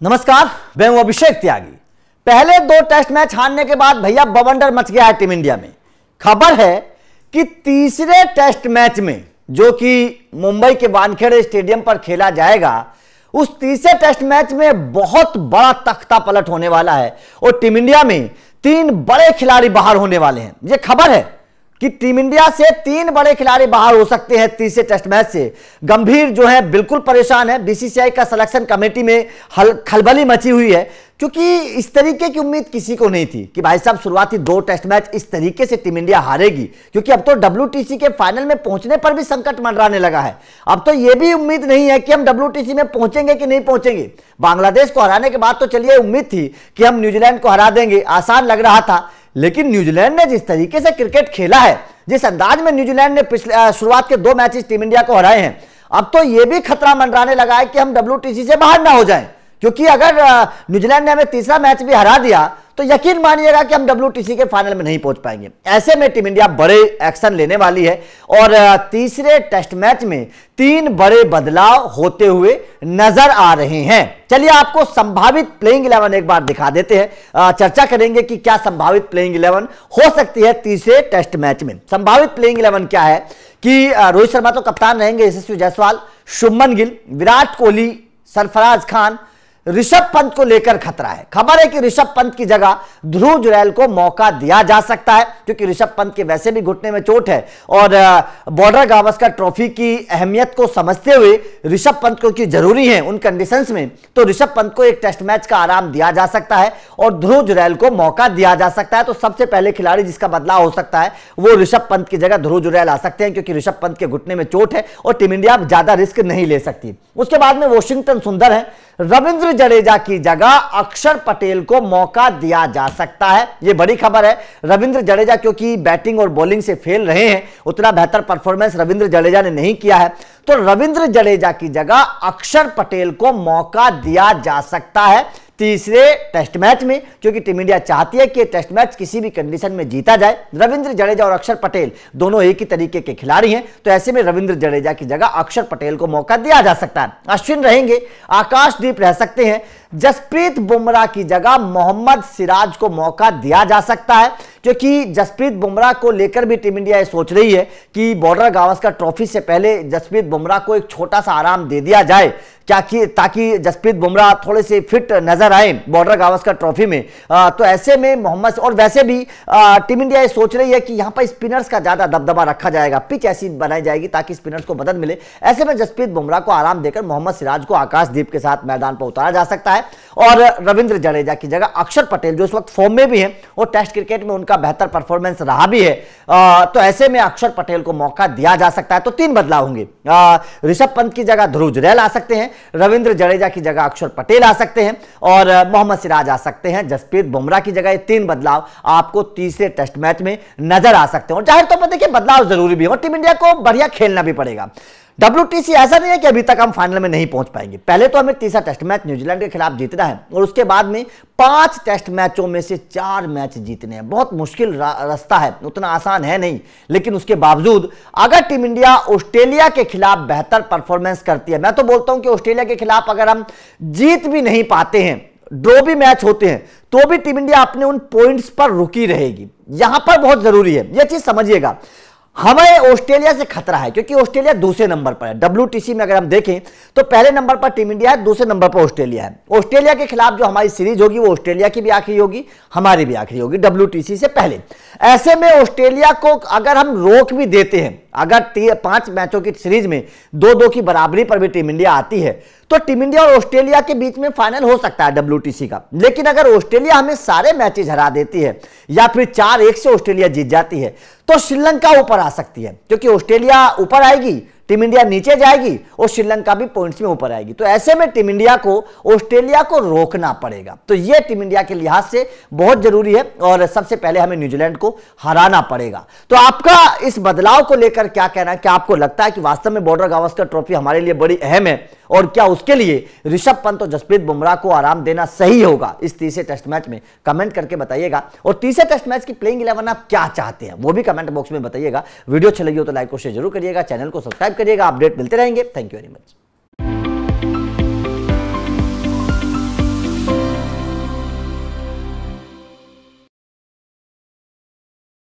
नमस्कार, मैं हूँ अभिषेक त्यागी। पहले दो टेस्ट मैच हारने के बाद भैया बवंडर मच गया है टीम इंडिया में। खबर है कि तीसरे टेस्ट मैच में, जो कि मुंबई के वानखेड़े स्टेडियम पर खेला जाएगा, उस तीसरे टेस्ट मैच में बहुत बड़ा तख्ता पलट होने वाला है और टीम इंडिया में तीन बड़े खिलाड़ी बाहर होने वाले हैं। यह खबर है। कि टीम इंडिया से तीन बड़े खिलाड़ी बाहर हो सकते हैं तीसरे टेस्ट मैच से। गंभीर जो है बिल्कुल परेशान है। बीसीसीआई का सिलेक्शन कमेटी में हल, खलबली मची हुई है, क्योंकि इस तरीके की उम्मीद किसी को नहीं थी कि भाई साहब, शुरुआती दो टेस्ट मैच इस तरीके से टीम इंडिया हारेगी, क्योंकि अब तो डब्ल्यू के फाइनल में पहुँचने पर भी संकट मंडराने लगा है। अब तो यह भी उम्मीद नहीं है कि हम डब्ल्यू में पहुँचेंगे कि नहीं पहुँचेंगे। बांग्लादेश को हराने के बाद तो चलिए, उम्मीद थी कि हम न्यूजीलैंड को हरा देंगे। आसान लग रहा था लेकिन न्यूजीलैंड ने जिस तरीके से क्रिकेट खेला है, जिस अंदाज में न्यूजीलैंड ने पिछले शुरुआत के दो मैचेस टीम इंडिया को हराए हैं, अब तो यह भी खतरा मंडराने लगा है कि हम डब्ल्यू से बाहर ना हो जाएँ, क्योंकि अगर न्यूजीलैंड ने हमें तीसरा मैच भी हरा दिया तो यकीन मानिएगा कि हम डब्ल्यू के फाइनल में नहीं पहुँच पाएँगे। ऐसे में टीम इंडिया बड़े एक्शन लेने वाली है और तीसरे टेस्ट मैच में तीन बड़े बदलाव होते हुए नज़र आ रहे हैं। चलिए आपको संभावित प्लेइंग इलेवन एक बार दिखा देते हैं। चर्चा करेंगे कि क्या संभावित प्लेइंग इलेवन हो सकती है तीसरे टेस्ट मैच में। संभावित प्लेइंग इलेवन क्या है कि रोहित शर्मा तो कप्तान रहेंगे यशस्वी जायसवाल, शुभमन गिल, विराट कोहली, सरफराज खान ऋषभ पंत को लेकर खतरा है। खबर है कि ऋषभ पंत की जगह ध्रुव जुरैल को मौका दिया जा सकता है, क्योंकि ऋषभ पंत के वैसे भी घुटने में चोट है। और बॉर्डर गावस्कर ट्रॉफी की अहमियत को समझते हुए ऋषभ पंत को की ज़रूरी है उन कंडीशंस में तो ऋषभ पंत को एक टेस्ट मैच का आराम दिया जा सकता है और ध्रुव जुरैल को मौका दिया जा सकता है। तो सबसे पहले खिलाड़ी जिसका बदलाव हो सकता है, वो ऋषभ पंत की जगह ध्रुव जुरैल आ सकते हैं, क्योंकि ऋषभ पंत के घुटने में चोट है और टीम इंडिया ज़्यादा रिस्क नहीं ले सकती। उसके बाद में वॉशिंगटन सुंदर है रविंद्र जडेजा की जगह अक्षर पटेल को मौका दिया जा सकता है। यह बड़ी खबर है। रविंद्र जडेजा क्योंकि बैटिंग और बॉलिंग से फेल रहे हैं, उतना बेहतर परफॉर्मेंस रविंद्र जडेजा ने नहीं किया है। तो रविंद्र जडेजा की जगह अक्षर पटेल को मौका दिया जा सकता है। तीसरे टेस्ट मैच में, क्योंकि टीम इंडिया चाहती है कि टेस्ट मैच किसी भी कंडीशन में जीता जाए। रविंद्र जडेजा और अक्षर पटेल दोनों एक ही तरीके के खिलाड़ी हैं तो ऐसे में रविंद्र जडेजा की जगह अक्षर पटेल को मौका दिया जा सकता है। अश्विन रहेंगे, आकाशदीप रह सकते हैं जसप्रीत बुमराह की जगह मोहम्मद सिराज को मौका दिया जा सकता है क्योंकि जसप्रीत बुमराह को लेकर भी टीम इंडिया ये सोच रही है कि बॉर्डर गावस्कर ट्रॉफी से पहले जसप्रीत बुमराह को एक छोटा सा आराम दे दिया जाए क्या कि ताकि जसप्रीत बुमराह थोड़े से फिट नज़र आए बॉर्डर गावस्कर ट्रॉफी में। आ, तो ऐसे में मोहम्मद और वैसे भी आ, टीम इंडिया ये सोच रही है कि यहाँ पर स्पिनर्स का ज़्यादा दबदबा रखा जाएगा पिच ऐसी बनाई जाएगी ताकि स्पिनर्स को मदद मिले। ऐसे में जसप्रीत बुमराह को आराम देकर मोहम्मद सिराज को आकाशदीप के साथ मैदान पर उतारा जा सकता है। और रविंद्र जडेजा की जगह अक्षर पटेल जो इस वक्त फॉर्म में भी है और टेस्ट क्रिकेट में उनका बेहतर परफॉर्मेंस रहा भी है। आ, तो ऐसे में अक्षर पटेल को मौका दिया जा सकता है। तो तीन बदलाव होंगे। ऋषभ पंत की जगह ध्रुव जुरैल आ सकते हैं रविंद्र जडेजा की जगह अक्षर पटेल आ सकते हैं और मोहम्मद सिराज आ सकते हैं जसप्रीत बुमराह की जगह तीन बदलाव आपको तीसरे टेस्ट मैच में नज़र आ सकते हैं। और ज़ाहिर तौर पर देखिए बदलाव ज़रूरी भी है और टीम इंडिया को बढ़िया खेलना भी पड़ेगा। WTC ऐसा नहीं है कि अभी तक हम फाइनल में नहीं पहुँच पाएँगे। पहले तो हमें तीसरा टेस्ट मैच न्यूजीलैंड के खिलाफ जीतना है और उसके बाद में पाँच टेस्ट मैचों में से चार मैच जीतने हैं। बहुत मुश्किल रास्ता है, उतना आसान है नहीं। लेकिन उसके बावजूद, अगर टीम इंडिया ऑस्ट्रेलिया के खिलाफ बेहतर परफॉर्मेंस करती है, मैं तो बोलता हूँ कि ऑस्ट्रेलिया के खिलाफ अगर हम जीत भी नहीं पाते हैं ड्रॉ भी मैच होते हैं तो भी टीम इंडिया अपने उन पॉइंट्स पर रुकी रहेगी। यहाँ पर बहुत ज़रूरी है यह चीज़ समझिएगा। हमें ऑस्ट्रेलिया से खतरा है, क्योंकि ऑस्ट्रेलिया दूसरे नंबर पर है। डब्ल्यू में अगर हम देखें तो पहले नंबर पर टीम इंडिया है, दूसरे नंबर पर ऑस्ट्रेलिया है। ऑस्ट्रेलिया के खिलाफ जो हमारी सीरीज़ होगी, वो ऑस्ट्रेलिया की भी आखिरी होगी, हमारी भी आखिरी होगी डब्ल्यू से पहले। ऐसे में ऑस्ट्रेलिया को अगर हम रोक भी देते हैं अगर पाँच मैचों की सीरीज़ में दो दो की बराबरी पर भी टीम इंडिया आती है तो टीम इंडिया और ऑस्ट्रेलिया के बीच में फाइनल हो सकता है डब्ल्यू का। लेकिन अगर ऑस्ट्रेलिया हमें सारे मैचेज हरा देती है, या फिर चार एक से ऑस्ट्रेलिया जीत जाती है तो श्रीलंका ऊपर आ सकती है, क्योंकि ऑस्ट्रेलिया ऊपर आएगी टीम इंडिया नीचे जाएगी और श्रीलंका भी पॉइंट्स में ऊपर आएगी। तो ऐसे में टीम इंडिया को, ऑस्ट्रेलिया को रोकना पड़ेगा। तो यह टीम इंडिया के लिहाज से बहुत ज़रूरी है और सबसे पहले हमें न्यूजीलैंड को हराना पड़ेगा। तो आपका इस बदलाव को लेकर क्या कहना है? क्या आपको लगता है कि वास्तव में बॉर्डर गावस्कर ट्रॉफी हमारे लिए बड़ी अहम है? और क्या उसके लिए ऋषभ पंत और जसप्रीत बुमराह को आराम देना सही होगा? इस तीसरे टेस्ट मैच में कमेंट करके बताइएगा। और तीसरे टेस्ट मैच की प्लेइंग इलेवन आप क्या चाहते हैं, वो भी कमेंट बॉक्स में बताइएगा। वीडियो अच्छी लगी हो तो लाइक और शेयर ज़रूर करिएगा, चैनल को सब्सक्राइब करिएगा। अपडेट मिलते रहेंगे। Thank you very much